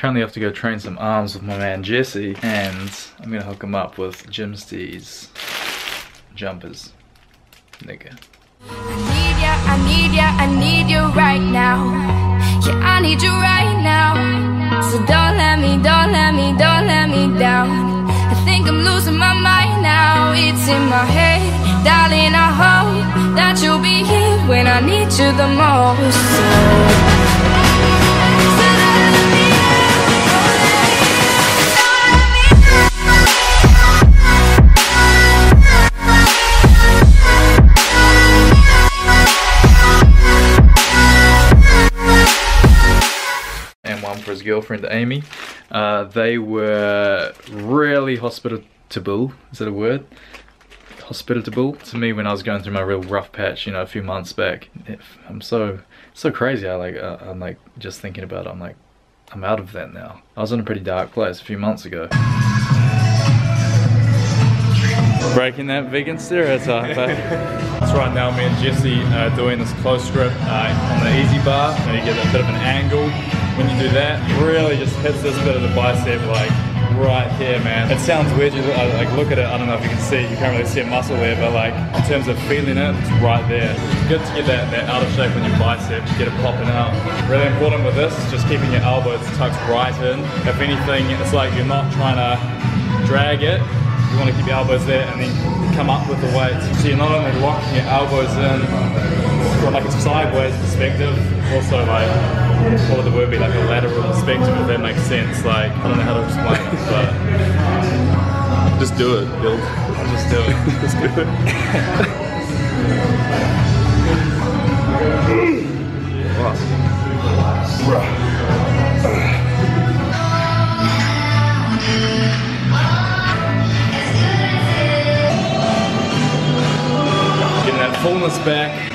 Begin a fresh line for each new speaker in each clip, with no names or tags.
Currently have to go train some arms with my man Jesse and I'm gonna hook him up with Gym Steeze jumpers. Nigga.
I need ya, I need ya, I need you right now. Yeah, I need you right now. So don't let me, don't let me, don't let me down. I think I'm losing my mind now. It's in my head, darling. I hope that you'll be here when I need you the most.
For his girlfriend Amy. Uh, they were really hospitable. Is that a word? Hospitable to me when I was going through my real rough patch, you know, a few months back. I'm so so crazy. I like uh, I'm like just thinking about it. I'm like I'm out of that now. I was in a pretty dark place a few months ago. Breaking that vegan stereotype. eh? so right now me and Jesse are doing this close grip uh, on the EZ bar. And you get a bit of an angle. When you do that, really just hits this bit of the bicep like right here, man. It sounds weird, you look, like look at it, I don't know if you can see, it. you can't really see a muscle there, but like in terms of feeling it, it's right there. Good to get that, that out of shape on your bicep, get it popping out. Really important with this is just keeping your elbows tucked right in. If anything, it's like you're not trying to drag it, you want to keep your elbows there and then come up with the weight. So you're not only locking your elbows in from like a sideways perspective, also like, what would the word be, like a lateral perspective if that makes sense. Like, I don't know how to explain it, but
Just do it, Bill.
Just do it.
Just do it.
Getting that fullness back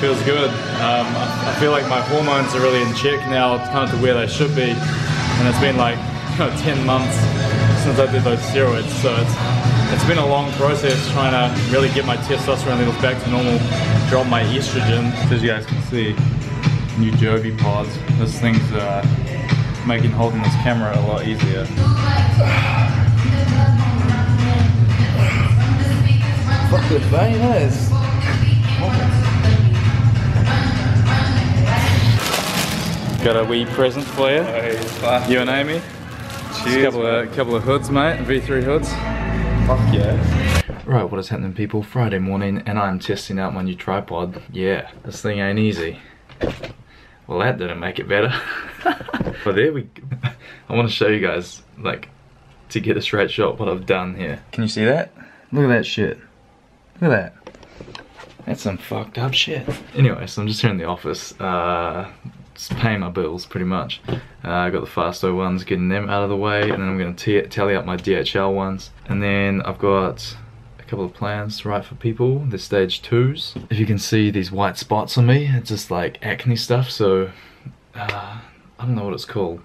feels good. Um, I, feel like my hormones are really in check now, kind of to where they should be. And it's been like you know, 10 months since I did those steroids, so it's it's been a long process trying to really get my testosterone levels back to normal, drop my estrogen. As you guys can see, new Joby pods. This thing's uh, making holding this camera a lot easier.
Fuck it, very
Got a wee present for you. You and Amy.
Cheers,
a couple of couple of hoods, mate. V3 hoods.
Fuck yeah.
Right, what is happening, people? Friday morning, and I'm testing out my new tripod. Yeah, this thing ain't easy. Well, that didn't make it better. but there we. go. I want to show you guys, like, to get a straight shot, what I've done here. Can you see that? Look at that shit. Look at that. That's some fucked up shit. Anyway, so I'm just here in the office, uh, just paying my bills pretty much. Uh, I got the Fasto ones, getting them out of the way, and then I'm gonna tally up my DHL ones. And then I've got a couple of plans to write for people, the stage twos. If you can see these white spots on me, it's just like acne stuff, so uh, I don't know what it's called.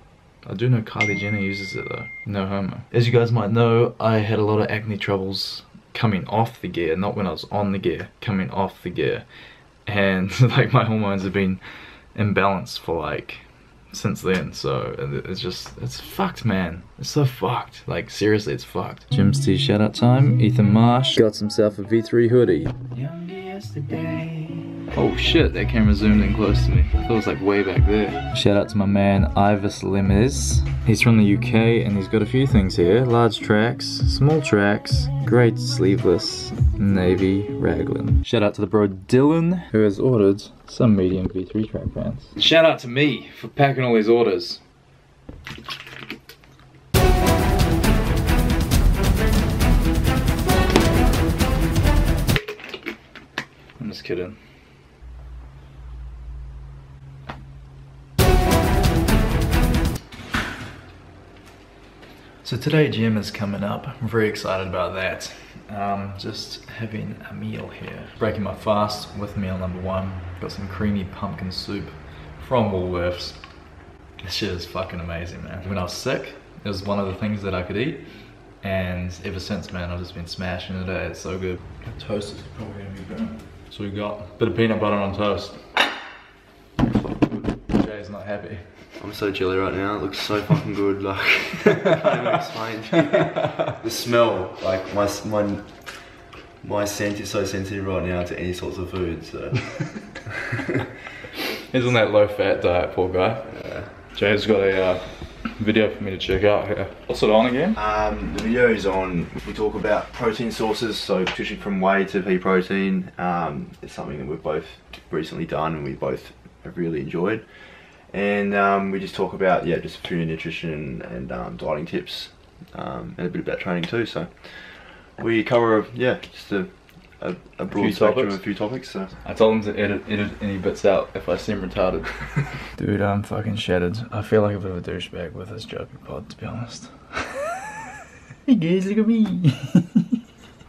I do know Kylie Jenner uses it though. No homo. As you guys might know, I had a lot of acne troubles coming off the gear, not when I was on the gear, coming off the gear. And like my hormones have been imbalanced for like since then, so it's just it's fucked, man. It's so fucked. Like seriously, it's fucked. Gym Steeze shout out time. Ethan Marsh got himself a V3 hoodie. Oh shit, that camera zoomed in close to me. I thought it was like way back there. Shout out to my man Ivis Limers. He's from the UK and he's got a few things here. Large tracks, small tracks, great sleeveless, navy raglan. Shout out to the bro Dylan who has ordered some medium V3 track pants. Shout out to me for packing all these orders. I'm just kidding. So today gym is coming up. I'm very excited about that. Um, just having a meal here. Breaking my fast with meal number one. Got some creamy pumpkin soup from Woolworths. This shit is fucking amazing, man. When I was sick, it was one of the things that I could eat. And ever since, man, I've just been smashing it. It's so good. Toast is probably gonna be better. So we got a bit of peanut butter on toast. Okay, Jay's not happy.
I'm so chilly right now. It looks so fucking good. Like I can't even explain. The smell, like my my my scent is so sensitive right now to any sorts of food. So
He's on that low fat diet, poor guy. Jay's got a uh, video for me to check out here. What's it on again?
um, the video is on. We talk about protein sources, so switching from whey to pea protein. Um, it's something that we've both recently done and we both have really enjoyed. And um, we just talk about yeah, just food and nutrition and um, dieting tips, um, and a bit about training too. So we cover yeah, just a a, a broad
Few
spectrum
topics.
of a few topics. So
I told him to edit, edit any bits out if I seem retarded. Dude, I'm fucking shattered. I feel like a bit of a douchebag with this joking pod, to be honest. hey guys, look at me.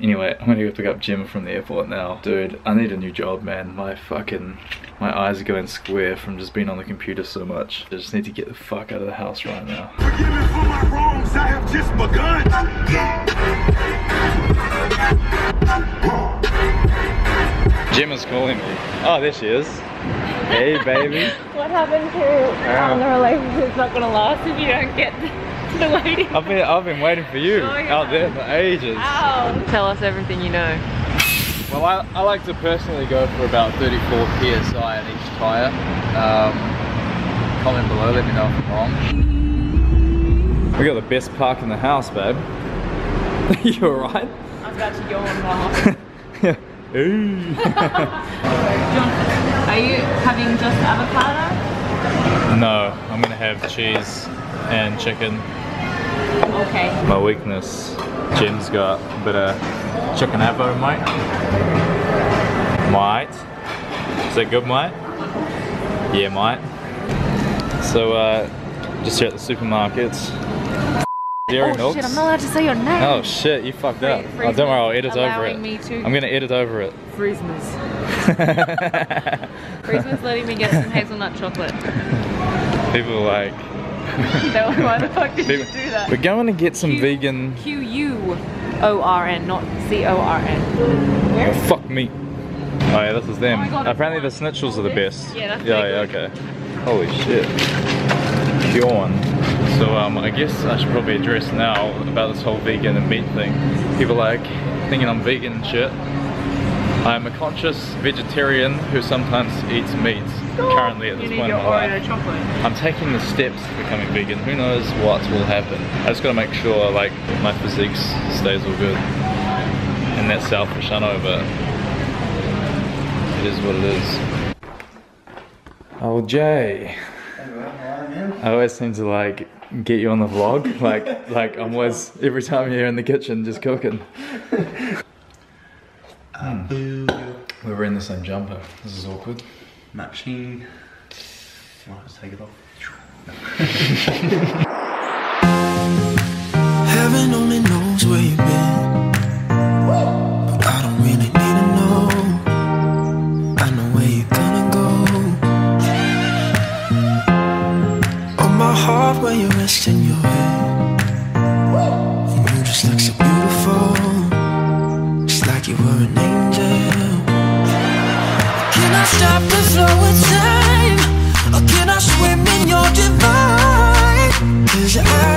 anyway, I'm gonna go pick up Jem from the airport now. Dude, I need a new job, man. My fucking, my eyes are going square from just being on the computer so much. I just need to get the fuck out of the house right now.
Forgive me for my wrongs, I have just begun.
Jem is calling me. Oh, there she is. Hey, baby.
What happened to um, the relationship's not gonna last if you don't get to the waiting?
I've been, I've been waiting for you
Oh, yeah.
out there for ages.
Ow. Tell us everything you know.
Well, I, I like to personally go for about 34 psi on each tyre. Um, comment below, let me know if I'm wrong. We got the best park in the house, babe. you alright?
I was about to yawn while
yeah. Ooh.
Are you having just avocado?
no, I'm gonna have cheese and chicken.
Okay.
My weakness. Jem's got a bit of chicken avo, mate. Mate. Is that good, mate? Yeah, mate. So, uh, just here at the supermarkets. Dairy
oh
milks.
shit, I'm not allowed to say your name.
Oh shit, you fucked up.
free
Oh, don't worry, I'll edit over it.
me to-
I'm gonna edit over it.
Christmas. Christmas letting me get some hazelnut chocolate.
People are like,
Why the fuck did you do that?
we're going to get some
Q-
vegan.
Q U O R N, not C O R N. Where?
Oh, fuck me. Oh yeah, this is them.
Oh God,
Apparently the schnitzels are the best.
Yeah, that's
Yeah, yeah,
good.
okay. Holy shit. Yawn. So um, I guess I should probably address now about this whole vegan and meat thing. People like thinking I'm vegan and shit. I'm a conscious vegetarian who sometimes eats meat currently at this point in my life.
chocolate.
I'm taking the steps to becoming vegan. Who knows what will happen. I just gotta make sure like my physique stays all good. And that's selfish, I know, but it is what it is. Oh Jay. I always seem to like get you on the vlog. Like like I'm always every time you're in the kitchen just cooking. Hmm. We were in the same jumper. This is awkward.
matching. Might just take it off.
Heaven only knows where you've been. But I don't really need to know. I know where you're gonna go. On my heart, where you're resting your head. And you just look so beautiful. Stop the flow of time? Or can I swim in your divine? Cause I